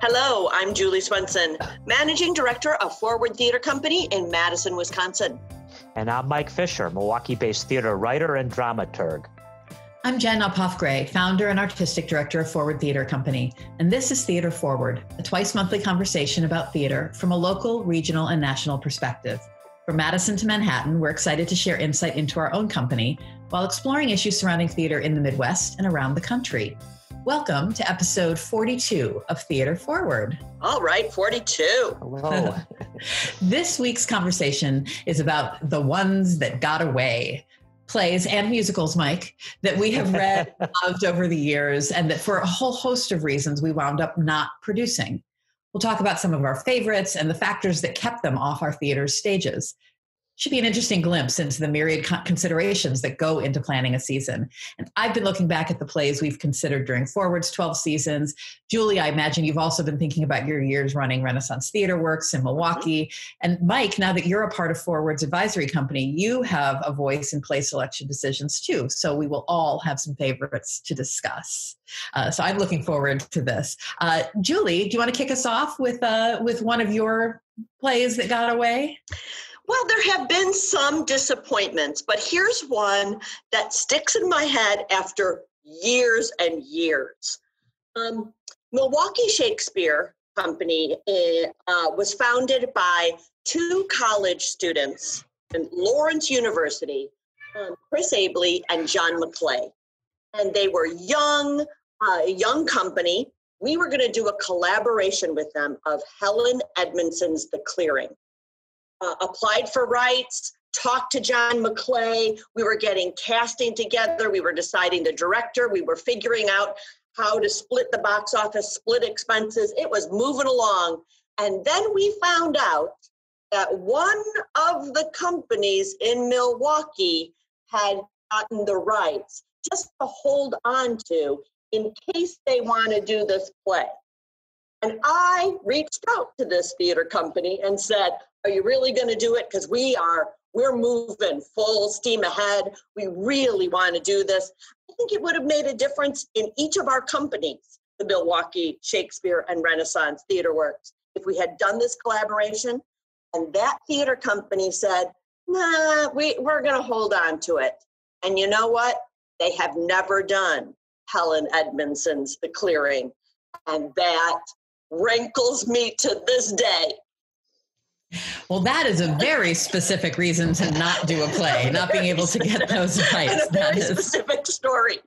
Hello, I'm Julie Swenson, Managing Director of Forward Theater Company in Madison, Wisconsin. And I'm Mike Fisher, Milwaukee based theater writer and dramaturg. I'm Jen Uphoff Gray, founder and artistic director of Forward Theater Company, and this is Theater Forward, a twice monthly conversation about theater from a local, regional, and national perspective. From Madison to Manhattan, we're excited to share insight into our own company while exploring issues surrounding theater in the Midwest and around the country. Welcome to episode 42 of Theater Forward. All right, 42. Hello. this week's conversation is about the ones that got away. Plays and musicals, Mike, that we have read loved over the years, and that for a whole host of reasons we wound up not producing. We'll talk about some of our favorites and the factors that kept them off our theater's stages should be an interesting glimpse into the myriad considerations that go into planning a season. And I've been looking back at the plays we've considered during Forward's 12 seasons. Julie, I imagine you've also been thinking about your years running Renaissance Theater Works in Milwaukee. And Mike, now that you're a part of Forward's advisory company, you have a voice in play selection decisions too. So we will all have some favorites to discuss. Uh, so I'm looking forward to this. Uh, Julie, do you want to kick us off with uh, with one of your plays that got away? Well, there have been some disappointments, but here's one that sticks in my head after years and years. Um, Milwaukee Shakespeare Company uh, was founded by two college students in Lawrence University, um, Chris Abele and John McClay. And they were young, uh, young company. We were going to do a collaboration with them of Helen Edmundson's The Clearing uh, applied for rights, talked to John McClay. We were getting casting together. We were deciding the director. We were figuring out how to split the box office, split expenses. It was moving along. And then we found out that one of the companies in Milwaukee had gotten the rights just to hold on to in case they want to do this play. And I reached out to this theater company and said, Are you really going to do it? Because we are, we're moving full steam ahead. We really want to do this. I think it would have made a difference in each of our companies, the Milwaukee Shakespeare and Renaissance Theater Works, if we had done this collaboration. And that theater company said, Nah, we, we're going to hold on to it. And you know what? They have never done Helen Edmundson's The Clearing. And that rankles me to this day. Well, that is a very specific reason to not do a play, not being able to get those rights. That is a very specific story.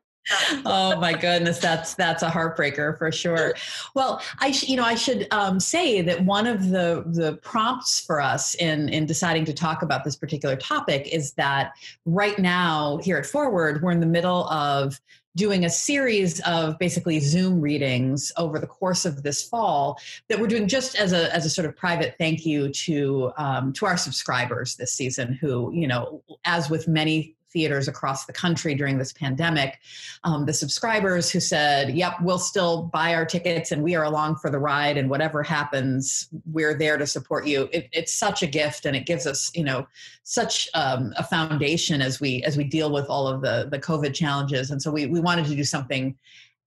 oh my goodness, that's that's a heartbreaker for sure. Well, I sh- you know I should um, say that one of the the prompts for us in in deciding to talk about this particular topic is that right now here at Forward we're in the middle of doing a series of basically Zoom readings over the course of this fall that we're doing just as a as a sort of private thank you to um, to our subscribers this season, who you know, as with many theaters across the country during this pandemic. Um, the subscribers who said, Yep, we'll still buy our tickets and we are along for the ride, and whatever happens, we're there to support you. It, it's such a gift, and it gives us, you know, such um, a foundation as we as we deal with all of the the COVID challenges. And so we we wanted to do something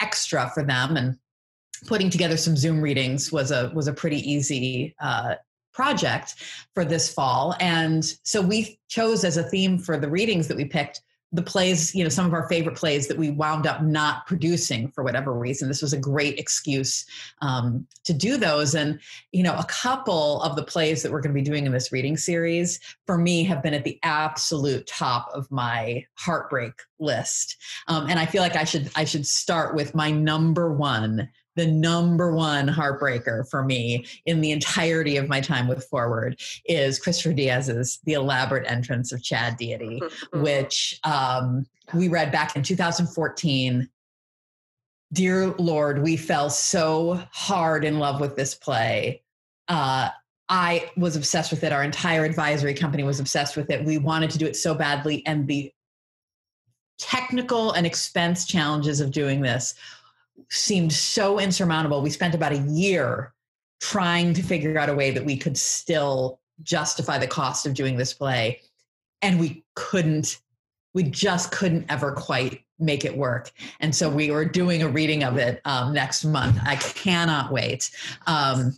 extra for them and putting together some zoom readings was a was a pretty easy uh, project for this fall. And so we chose as a theme for the readings that we picked the plays, you know, some of our favorite plays that we wound up not producing for whatever reason. This was a great excuse um, to do those. And, you know, a couple of the plays that we're going to be doing in this reading series for me have been at the absolute top of my heartbreak list. Um, and I feel like I should I should start with my number one the number one heartbreaker for me in the entirety of my time with Forward is Kristoffer Diaz's The Elaborate Entrance of Chad Deity, which um, we read back in 2014. Dear Lord, we fell so hard in love with this play. Uh, I was obsessed with it. Our entire advisory company was obsessed with it. We wanted to do it so badly. And the technical and expense challenges of doing this seemed so insurmountable. We spent about a year trying to figure out a way that we could still justify the cost of doing this play. And we couldn't we just couldn't ever quite make it work. And so we were doing a reading of it um, next month. I cannot wait. Um,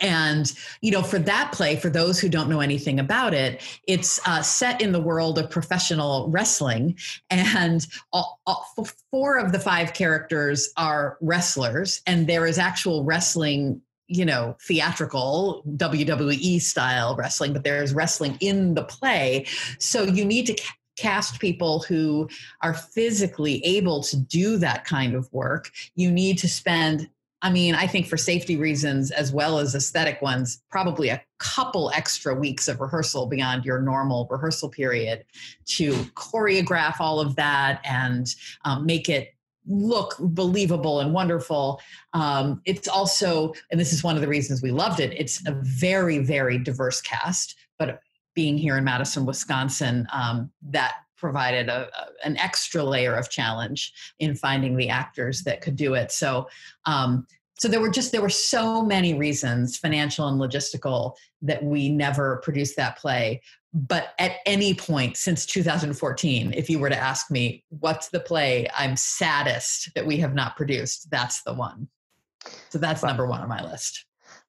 and you know for that play for those who don't know anything about it it's uh, set in the world of professional wrestling and all, all, four of the five characters are wrestlers and there is actual wrestling you know theatrical wwe style wrestling but there's wrestling in the play so you need to cast people who are physically able to do that kind of work. You need to spend, I mean, I think for safety reasons as well as aesthetic ones, probably a couple extra weeks of rehearsal beyond your normal rehearsal period to choreograph all of that and um, make it look believable and wonderful. Um, it's also, and this is one of the reasons we loved it, it's a very, very diverse cast, but being here in Madison, Wisconsin, um, that provided a, a, an extra layer of challenge in finding the actors that could do it. So, um, so there were just there were so many reasons, financial and logistical, that we never produced that play. But at any point since 2014, if you were to ask me what's the play I'm saddest that we have not produced, that's the one. So that's number one on my list.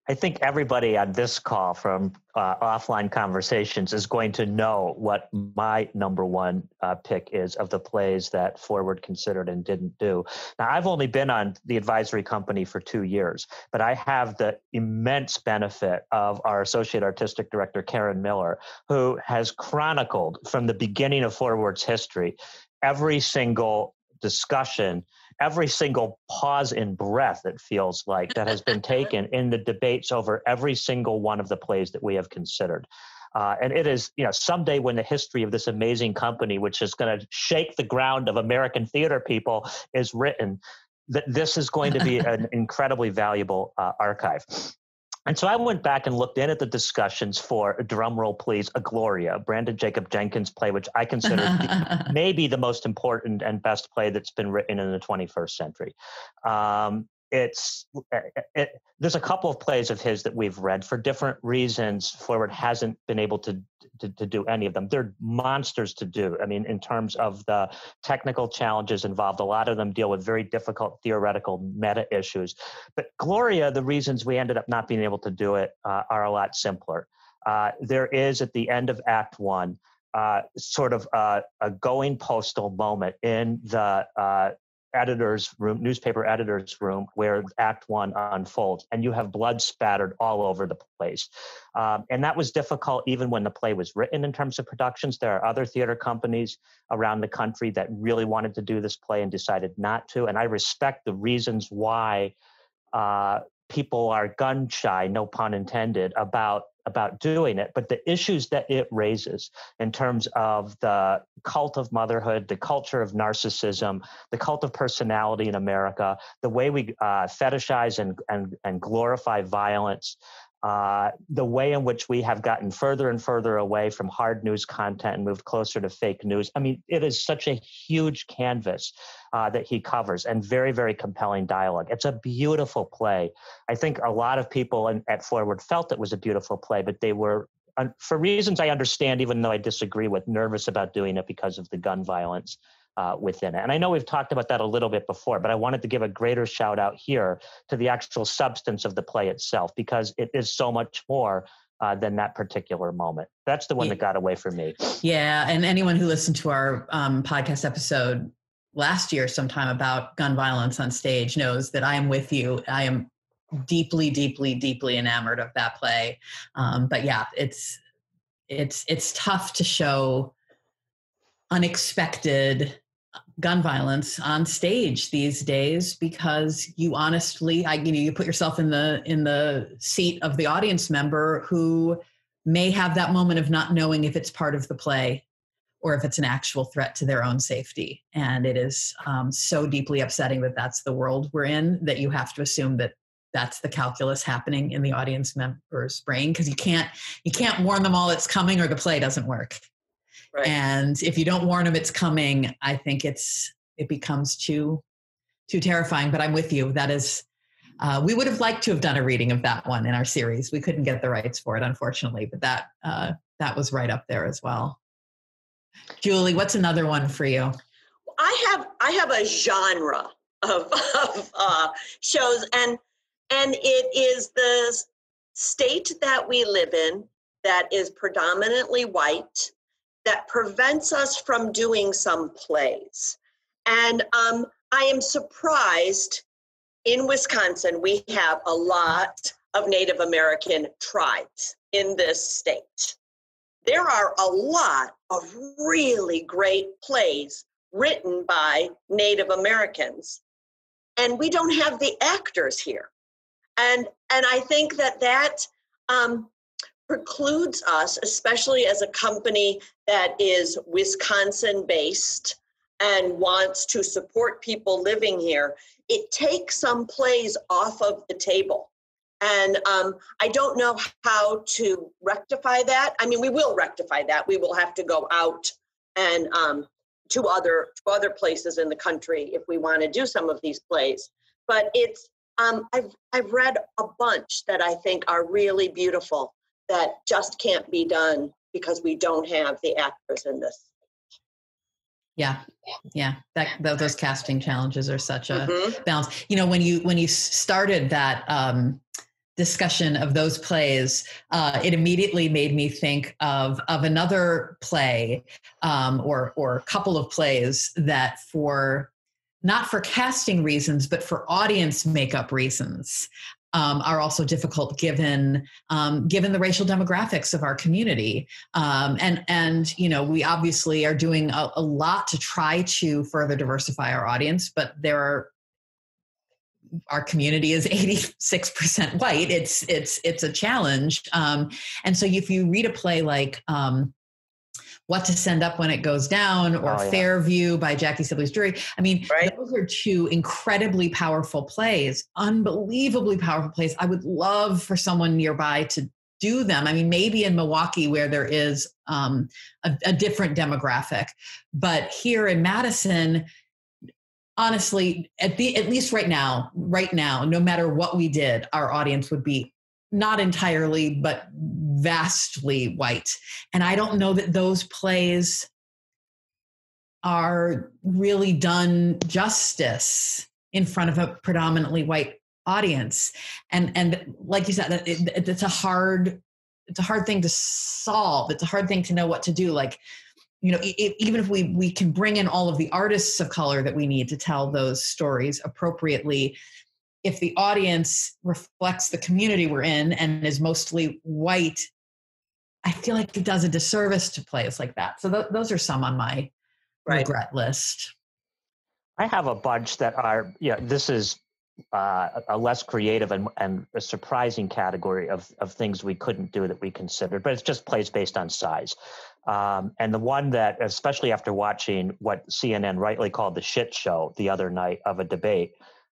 I think everybody on this call from uh, offline conversations is going to know what my number one uh, pick is of the plays that Forward considered and didn't do. Now, I've only been on the advisory company for two years, but I have the immense benefit of our associate artistic director, Karen Miller, who has chronicled from the beginning of Forward's history every single discussion every single pause in breath, it feels like, that has been taken in the debates over every single one of the plays that we have considered. Uh, and it is, you know, someday when the history of this amazing company, which is going to shake the ground of American theater people, is written, that this is going to be an incredibly valuable uh, archive. And so I went back and looked in at the discussions for drumroll please, A Gloria, Branden Jacobs-Jenkins play, which I consider maybe the most important and best play that's been written in the 21st century. Um, it's it, it, there's a couple of plays of his that we've read for different reasons. Forward hasn't been able to, to, to do any of them. They're monsters to do. I mean, in terms of the technical challenges involved, a lot of them deal with very difficult theoretical meta issues. But Gloria, the reasons we ended up not being able to do it uh, are a lot simpler. Uh, there is at the end of Act One. Uh, sort of a going postal moment in the uh, editor's room, newspaper editor's room, where Act One unfolds, and you have blood spattered all over the place. Um, and that was difficult even when the play was written in terms of productions. There are other theater companies around the country that really wanted to do this play and decided not to. And I respect the reasons why uh, people are gun shy, no pun intended, about about doing it, but the issues that it raises in terms of the cult of motherhood, the culture of narcissism, the cult of personality in America, the way we uh, fetishize and, and, and glorify violence, uh, the way in which we have gotten further and further away from hard news content and moved closer to fake news. I mean, it is such a huge canvas uh, that he covers and very, very compelling dialogue. It's a beautiful play. I think a lot of people in, at Forward felt it was a beautiful play, but they were, for reasons I understand, even though I disagree with, nervous about doing it because of the gun violence uh, within it. And I know we've talked about that a little bit before, but I wanted to give a greater shout out here to the actual substance of the play itself because it is so much more uh, than that particular moment. That's the one that got away from me. Yeah, and anyone who listened to our um, podcast episode last year, sometime about gun violence on stage, knows that I am with you. I am deeply, deeply, deeply enamored of that play. Um, but yeah, it's it's it's tough to show unexpected gun violence on stage these days because you honestly I, you know you put yourself in the in the seat of the audience member who may have that moment of not knowing if it's part of the play or if it's an actual threat to their own safety. And it is um, so deeply upsetting that that's the world we're in that you have to assume that that's the calculus happening in the audience member's brain because you can't you can't warn them all it's coming or the play doesn't work Right. And if you don't warn them it's coming, I think it's it becomes too too terrifying. But I'm with you. That is uh, we would have liked to have done a reading of that one in our series. We couldn't get the rights for it, unfortunately, but that uh, that was right up there as well. Julie, what's another one for you? I have I have a genre of, of uh, shows, and and it is the state that we live in that is predominantly white that prevents us from doing some plays. And um, I am surprised in Wisconsin, we have a lot of Native American tribes in this state. There are a lot of really great plays written by Native Americans, and we don't have the actors here. And, and I think that that um, precludes us, especially as a company that is Wisconsin based and wants to support people living here, it takes some plays off of the table. And um, I don't know how to rectify that. I mean, we will rectify that. We will have to go out and um, to other to other places in the country if we want to do some of these plays. But it's um, I've I've read a bunch that I think are really beautiful that just can't be done because we don't have the actors in this. Yeah, yeah. That those casting challenges are such a mm-hmm. balance. You know, when you when you started that um, discussion of those plays, uh, it immediately made me think of of another play um, or or a couple of plays that for not for casting reasons, but for audience makeup reasons, um, are also difficult given um, given the racial demographics of our community. Um, and and you know we obviously are doing a, a, lot to try to further diversify our audience, but there are our community is 86% white it's it's it's a challenge um, and so if you read a play like um, what to Send Up When It Goes Down or oh, yeah. Fairview by Jackie Sibblies Drury. I mean, right. those are two incredibly powerful plays, unbelievably powerful plays. I would love for someone nearby to do them. I mean, maybe in Milwaukee where there is um, a, a different demographic, but here in Madison, honestly, at the at least right now, right now, no matter what we did, our audience would be not entirely, but vastly white. And I don't know that those plays are really done justice in front of a predominantly white audience. And and like you said, it, it's a hard it's a hard thing to solve. It's a hard thing to know what to do. Like you know, it, even if we we can bring in all of the artists of color that we need to tell those stories appropriately, if the audience reflects the community we're in and is mostly white, I feel like it does a disservice to plays like that. So th- those are some on my right. regret list. I have a bunch that are, yeah, this is uh, a less creative and, and a surprising category of, of things we couldn't do that we considered, but it's just plays based on size. Um, and the one that, especially after watching what CNN rightly called the shit show the other night of a debate,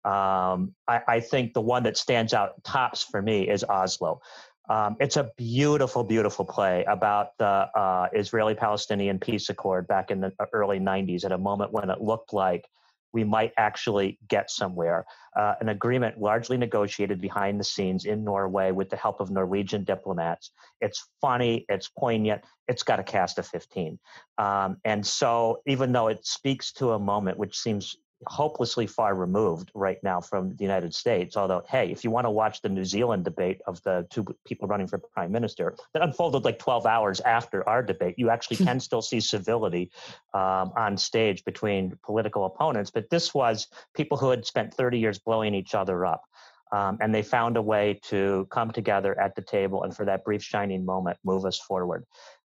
um, I, I, think the one that stands out tops for me is Oslo. Um, it's a beautiful, beautiful play about the uh, Israeli Palestinian peace accord back in the uh, early 90s at a moment when it looked like we might actually get somewhere. Uh, an agreement largely negotiated behind the scenes in Norway with the help of Norwegian diplomats. It's funny, it's poignant, it's got a cast of 15. Um, and so, even though it speaks to a moment which seems hopelessly far removed right now from the United States. Although, hey, if you want to watch the New Zealand debate of the two people running for prime minister that unfolded like 12 hours after our debate, you actually can still see civility um, on stage between political opponents. But this was people who had spent 30 years blowing each other up. Um, and they found a way to come together at the table and for that brief shining moment move us forward.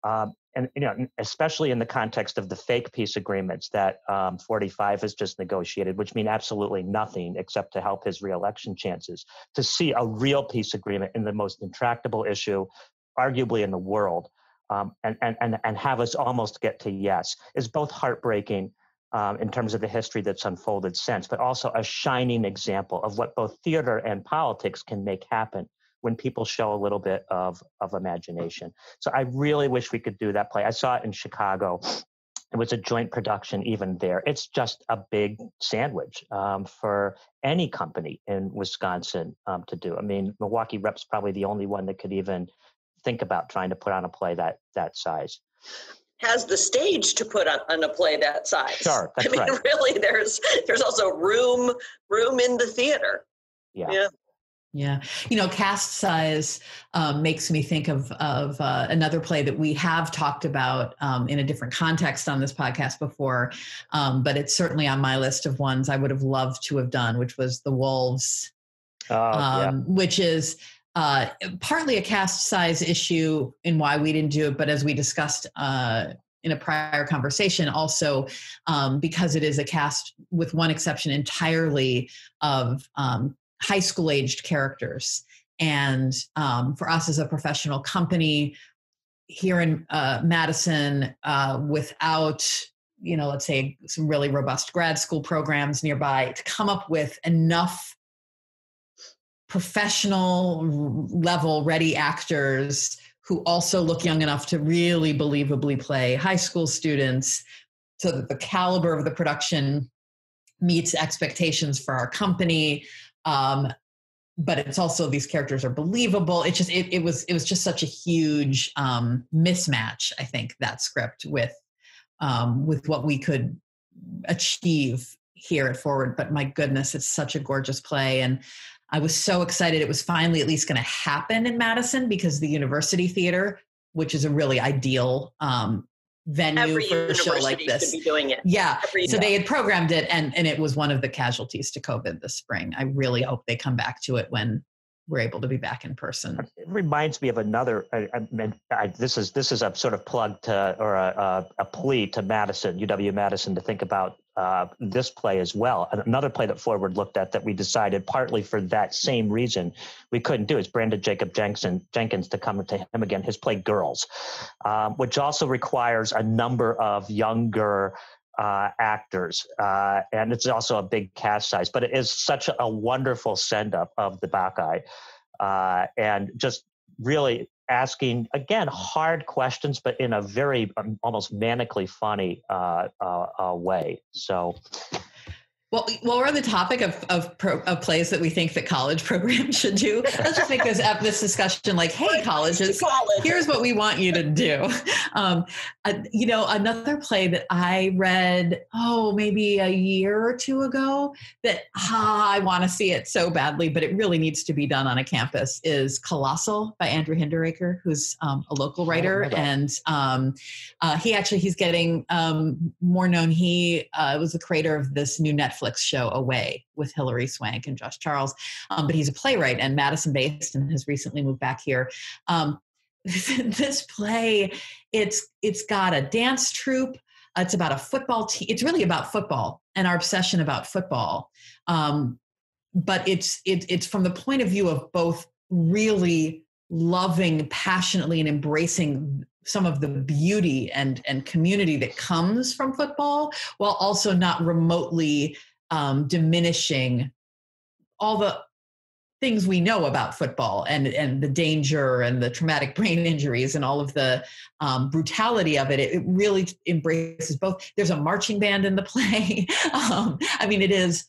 Um, and you know, especially in the context of the fake peace agreements that um, 45 has just negotiated, which mean absolutely nothing except to help his reelection chances. To see a real peace agreement in the most intractable issue, arguably in the world, um, and, and, and, and have us almost get to yes, is both heartbreaking um, in terms of the history that's unfolded since, but also a shining example of what both theater and politics can make happen when people show a little bit of, of imagination. So I really wish we could do that play. I saw it in Chicago. It was a joint production even there. It's just a big sandwich um, for any company in Wisconsin um, to do. I mean, Milwaukee Rep's probably the only one that could even think about trying to put on a play that that size. has the stage to put on, on a play that size. Sure, I mean, right. really, there's there's also room room in the theater. Yeah. Yeah. Yeah, you know, cast size um, makes me think of of uh, another play that we have talked about um, in a different context on this podcast before, um, but it's certainly on my list of ones I would have loved to have done, which was The Wolves, Oh, yeah. um, which is uh, partly a cast size issue in why we didn't do it, but as we discussed uh, in a prior conversation, also um, because it is a cast, with one exception, entirely of um, high school aged characters. And um, for us as a professional company here in uh, Madison, uh, without you know, let's say some really robust grad school programs nearby, to come up with enough professional level ready actors who also look young enough to really believably play high school students so that the caliber of the production meets expectations for our company um, but it's also these characters are believable. It just it, it was it was just such a huge um, mismatch i think that script with um, with what we could achieve here at forward. But my goodness it's such a gorgeous play. And I was so excited it was finally at least going to happen in Madison because the University Theater, which is a really ideal um, venue Every for a show like this. be doing it. Yeah. Every So they had programmed it and, and it was one of the casualties to COVID this spring. I really hope they come back to it when we're able to be back in person. It reminds me of another. I, I mean, I, this is this is a sort of plug to or a, a, a plea to Madison, UW Madison, to think about uh, this play as well. Another play that Forward looked at that we decided partly for that same reason we couldn't do is Branden Jacobs-Jenkins, Jenkins to come to him again. His play Girls, um, which also requires a number of younger uh, actors, uh, and it's also a big cast size. But it is such a wonderful send up of the Bacchae, uh, and just really asking again hard questions, but in a very um, almost manically funny uh, uh, uh, way. So. Well, while we're on the topic of of, pro, of plays that we think that college programs should do, let's just make this this discussion like, hey, colleges, College. here's what we want you to do. Um, uh, you know, another play that I read, oh, maybe a year or two ago, that ah, I want to see it so badly, but it really needs to be done on a campus is Colossal by Andrew Hinderaker, who's um, a local writer. that. And um, uh, he actually, he's getting um, more known. He uh, was the creator of this new Netflix show, Away, with Hilary Swank and Josh Charles. Um, but he's a playwright and Madison based and has recently moved back here. Um, this play, it's it's got a dance troupe. It's about a football team. It's really about football and our obsession about football. Um, but it's it, it's from the point of view of both really loving passionately and embracing some of the beauty and and community that comes from football while also not remotely um, diminishing all the things we know about football and and the danger and the traumatic brain injuries and all of the um, brutality of it. it. it. really embraces both. There's a marching band in the play. um, I mean, it is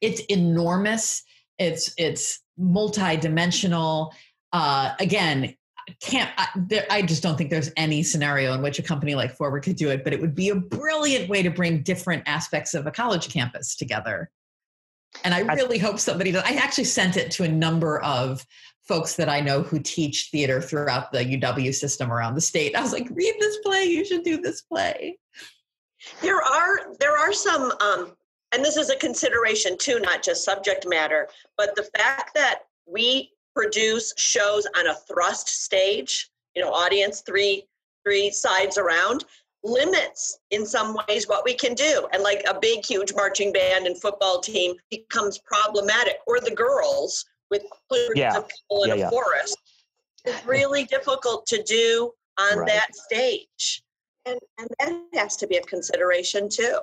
it's enormous. It's it's multi-dimensional. Uh, again, can't I, there, I just don't think there's any scenario in which a company like Forward could do it, but it would be a brilliant way to bring different aspects of a college campus together. And I really hope somebody does. I actually sent it to a number of folks that I know who teach theater throughout the UW system around the state. I was like, read this play. You should do this play. There are there are some, um, and this is a consideration too, not just subject matter, but the fact that we produce shows on a thrust stage, you know, audience three three sides around, limits in some ways what we can do. And like a big, huge marching band and football team becomes problematic, or the girls with hundreds Yeah. of people in Yeah, a yeah. forest. It's really difficult to do on Right. that stage. And, and that has to be a consideration too.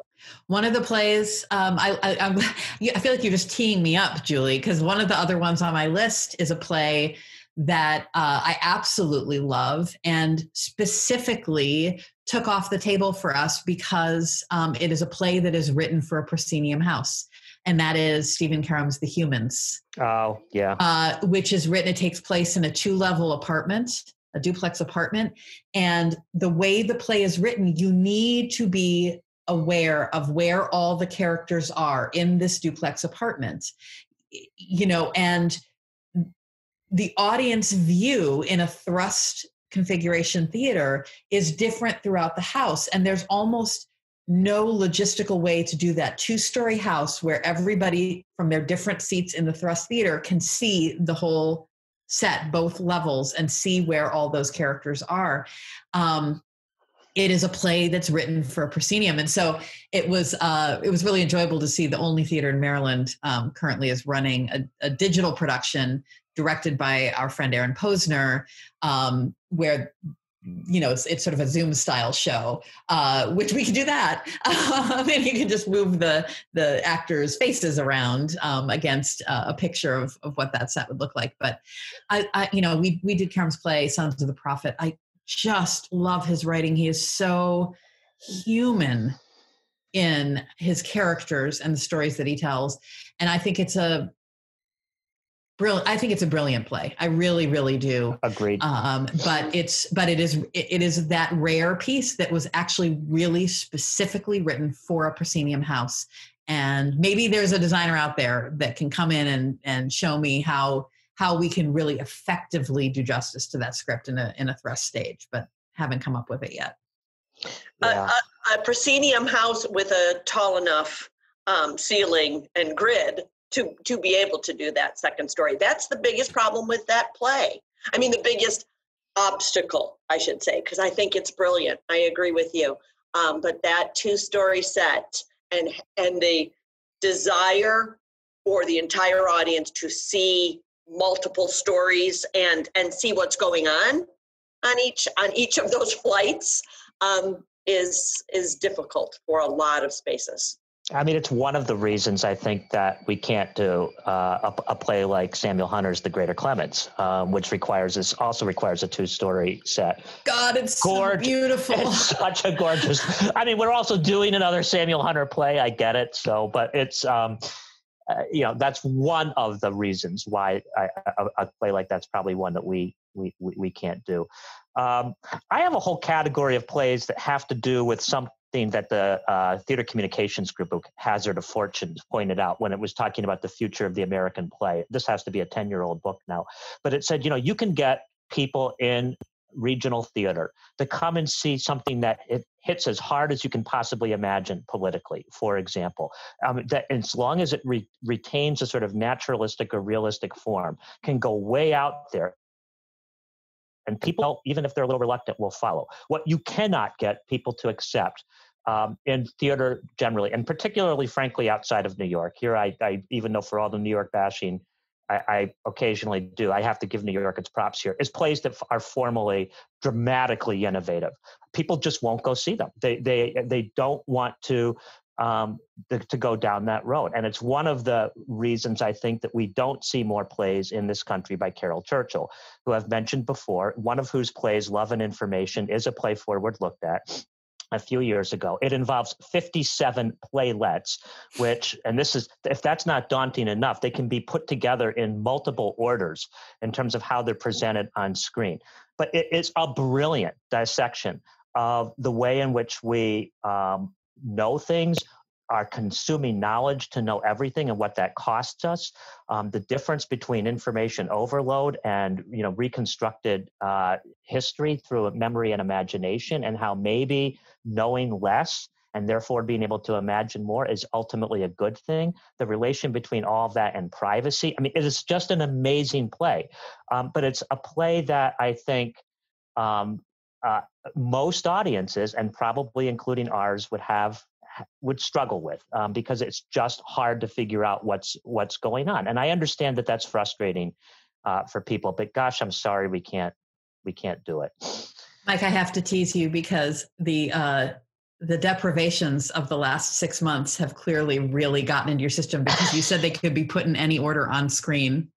One of the plays, um, I, I, I'm, I feel like you're just teeing me up, Julie, because one of the other ones on my list is a play that uh, I absolutely love and specifically took off the table for us because um, it is a play that is written for a proscenium house. And that is Stephen Karam's The Humans, Oh yeah. uh, which is written, it takes place in a two level apartment a duplex apartment. And the way the play is written, you need to be aware of where all the characters are in this duplex apartment. You know, and the audience view in a thrust configuration theater is different throughout the house. And there's almost no logistical way to do that two story house where everybody from their different seats in the thrust theater can see the whole set both levels and see where all those characters are um, it is a play that's written for a proscenium. And so it was uh, it was really enjoyable to see the Olney Theater in maryland um, currently is running a, a, digital production directed by our friend aaron posner um, where you know, it's, it's sort of a Zoom style show, uh, which we can do that. Um, and you can just move the the actors' faces around um, against uh, a picture of, of what that set would look like. But I, I, you know, we we did Karam's play, Sons of the Prophet. I just love his writing. He is so human in his characters and the stories that he tells, and I think it's a brilliant i think it's a brilliant play. I really really do. Agreed. Um, but it's but it is it is that rare piece that was actually really specifically written for a proscenium house. And maybe there's a designer out there that can come in and and show me how how we can really effectively do justice to that script in a in a thrust stage but haven't come up with it yet. Yeah. a, a, proscenium house with a tall enough um, ceiling and grid to to be able to do that second story. That's the biggest problem with that play. I mean, the biggest obstacle, I should say, because I think it's brilliant. I agree with you. Um, but that two-story set and and the desire for the entire audience to see multiple stories and and see what's going on on each on each of those flights um, is is difficult for a lot of spaces. I mean, it's one of the reasons I think that we can't do uh, a, a, play like Samuel Hunter's The Greater Clements, um, which requires this also requires a two-story set. God, it's so beautiful. It's such a gorgeous. I mean, we're also doing another Samuel Hunter play. I get it. So, but it's um, uh, you know that's one of the reasons why I, a, a, play like that's probably one that we we we, we can't do. Um, I have a whole category of plays that have to do with some that the uh, Theater Communications Group of Hazard of Fortunes pointed out when it was talking about the future of the American play. This has to be a 10 year old book now. But it said, you know, you can get people in regional theater to come and see something that it hits as hard as you can possibly imagine politically, for example. Um, that as long as it re- retains a sort of naturalistic or realistic form, can go way out there and people, even if they're a little reluctant, will follow. What you cannot get people to accept um, in theater generally, and particularly, frankly, outside of New York. Here, I, I even though for all the New York bashing, I, I, occasionally do. I have to give New York its props here. Is plays that are formally dramatically innovative. People just won't go see them. They they they don't want to um, to, to go down that road. And it's one of the reasons I think that we don't see more plays in this country by Caryl Churchill, who I've mentioned before, one of whose plays, Love and Information, is a play forward looked at a few years ago. It involves 57 playlets, which, and this is, if that's not daunting enough, they can be put together in multiple orders in terms of how they're presented on screen. But it is a brilliant dissection of the way in which we um, know things are consuming knowledge to know everything and what that costs us. Um, the difference between information overload and you know reconstructed uh, history through memory and imagination and how maybe knowing less and therefore being able to imagine more is ultimately a good thing. The relation between all of that and privacy i mean it is just an amazing play. Um, but it's a play that i think um, uh, most audiences, and probably including ours, would have would struggle with um, because it's just hard to figure out what's what's going on. And I understand that that's frustrating uh, for people, but gosh, I'm sorry we can't we can't do it. Mike, I have to tease you because the uh, the deprivations of the last six months have clearly really gotten into your system because you said they could be put in any order on screen.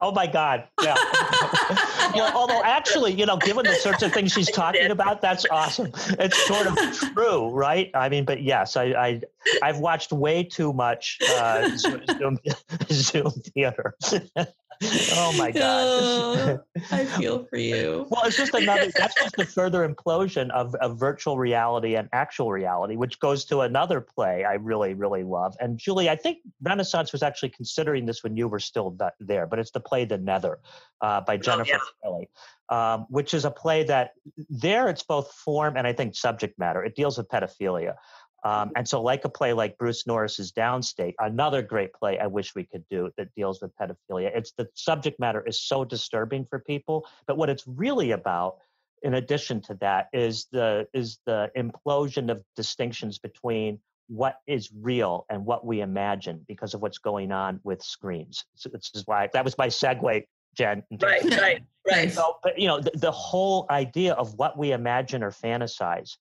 Oh my God! Yeah. well, although actually, you know, given the sorts of things she's talking about, that's awesome. It's sort of true, right? I mean, but yes, I, I I've watched way too much uh, Zoom, Zoom theater. oh my god! Oh, I feel for you. Well, it's just another. That's just a further implosion of, of virtual reality and actual reality, which goes to another play I really, really love. And Julie, I think Renaissance was actually considering this when you were still there, but it's the play The Nether uh, by Jennifer oh, yeah. Haley, um, which is a play that there it's both form and I think subject matter. It deals with pedophilia. Um, and so, like a play like Bruce Norris's Downstate, another great play I wish we could do that deals with pedophilia. It's the subject matter is so disturbing for people, but what it's really about, in addition to that, is the is the implosion of distinctions between what is real and what we imagine because of what's going on with screens. So this is why that was my segue, Jen. Right, right, right. So, but you know, the, the whole idea of what we imagine or fantasize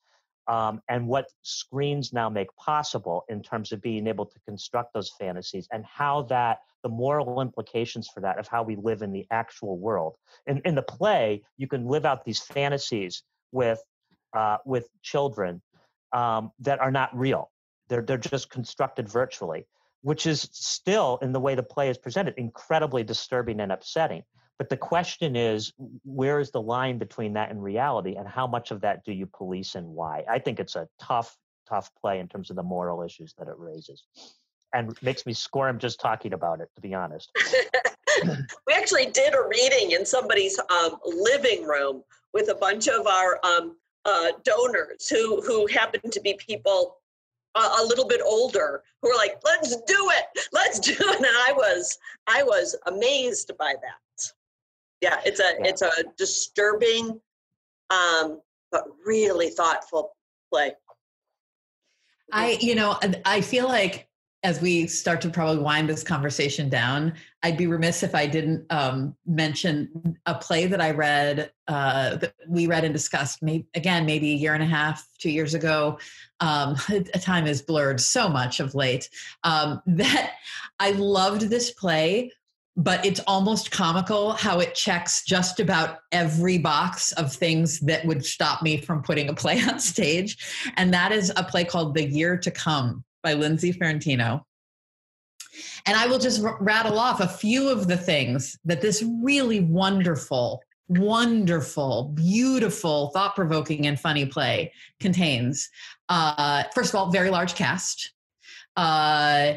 um, and what screens now make possible in terms of being able to construct those fantasies and how that the moral implications for that of how we live in the actual world. In, in the play you can live out these fantasies with uh, with children um, that are not real. They're, they're just constructed virtually which is still in the way the play is presented incredibly disturbing and upsetting but the question is, where is the line between that and reality, and how much of that do you police and why? I think it's a tough, tough play in terms of the moral issues that it raises, and makes me squirm just talking about it. To be honest, we actually did a reading in somebody's um, living room with a bunch of our um, uh, donors who who happened to be people a, little bit older who were like, "Let's do it, let's do it," and I was I was amazed by that yeah it's a yeah. it's a disturbing um but really thoughtful play. I you know i feel like as we start to probably wind this conversation down i'd be remiss if i didn't um, mention a play that i read uh, that we read and discussed maybe again maybe a year and a half two years ago. Um, a time is blurred so much of late. Um, that i loved this play but it's almost comical how it checks just about every box of things that would stop me from putting a play on stage. And that is a play called The Year to Come by Lindsey Ferrentino. And I will just rattle off a few of the things that this really wonderful, wonderful, beautiful, thought provoking, and funny play contains. Uh, first of all, very large cast. Uh,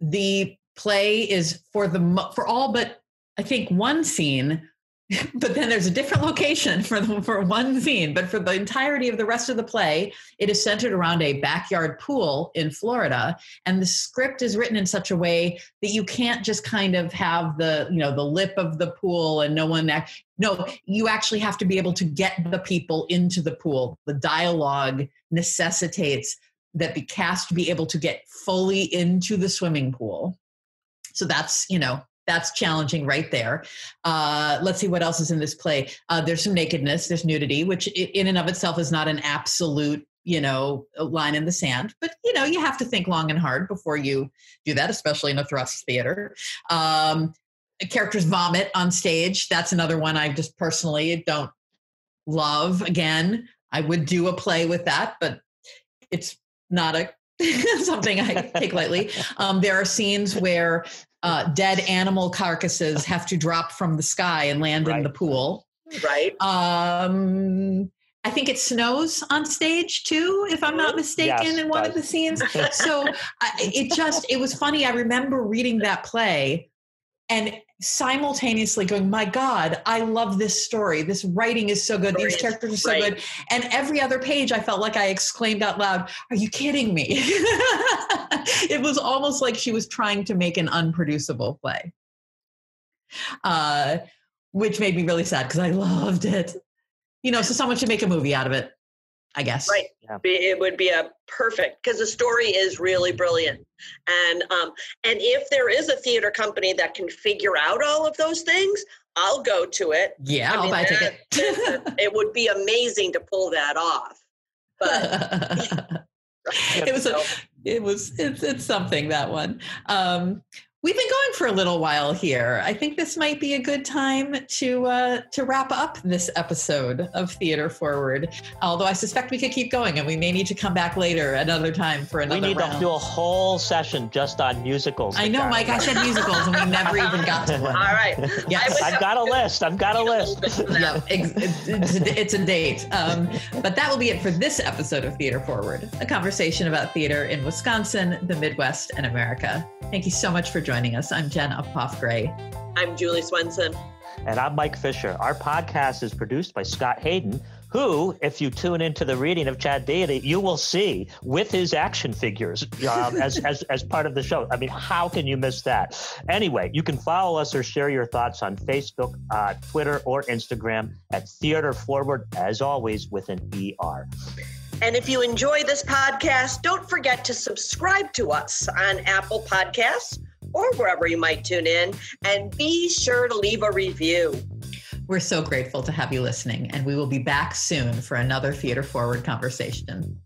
the play is for the for all but I think one scene, but then there's a different location for the, for one scene. But for the entirety of the rest of the play, it is centered around a backyard pool in Florida, and the script is written in such a way that you can't just kind of have the you know the lip of the pool and no one. that no, you actually have to be able to get the people into the pool. The dialogue necessitates that the cast be able to get fully into the swimming pool so that's, you know, that's challenging right there. Uh, let's see what else is in this play. Uh, there's some nakedness, there's nudity, which in and of itself is not an absolute, you know, line in the sand. But you know, you have to think long and hard before you do that, especially in a thrust theater. Um, characters vomit on stage. That's another one I just personally don't love. Again, I would do a play with that, but it's not a something I take lightly. Um, there are scenes where uh, dead animal carcasses have to drop from the sky and land right. in the pool. Right. Um, I think it snows on stage too, if I'm not mistaken, yes, in one of the scenes. so I, it just, it was funny. I remember reading that play and simultaneously going, My God, I love this story. This writing is so good. These characters are so right. good. And every other page, I felt like I exclaimed out loud, Are you kidding me? it was almost like she was trying to make an unproducible play, uh, which made me really sad because I loved it. You know, so someone should make a movie out of it. I guess. Right. Yeah. It would be a perfect because the story is really brilliant, and um, and if there is a theater company that can figure out all of those things, I'll go to it. Yeah, I will buy a ticket. it would be amazing to pull that off, but it was a, it was it's it's something that one. Um, We've been going for a little while here. I think this might be a good time to uh, to wrap up this episode of Theater Forward. Although I suspect we could keep going, and we may need to come back later another time for another. We need round. to do a whole session just on musicals. I know, Mike. I said musicals, and we never even got to one. All right. Yes. I've got a list. I've got a list. yeah, it's, it's a date. Um, but that will be it for this episode of Theater Forward, a conversation about theater in Wisconsin, the Midwest, and America. Thank you so much for joining us. I'm Jen Uphoff Gray. I'm Julie Swenson. And I'm Mike Fisher. Our podcast is produced by Scott Hayden, who, if you tune into the reading of Chad Deity, you will see with his action figures um, as, as, as part of the show. I mean, how can you miss that? Anyway, you can follow us or share your thoughts on Facebook, uh, Twitter, or Instagram at Theater Forward, as always, with an ER. And if you enjoy this podcast, don't forget to subscribe to us on Apple Podcasts or wherever you might tune in. And be sure to leave a review. We're so grateful to have you listening, and we will be back soon for another Theater Forward conversation.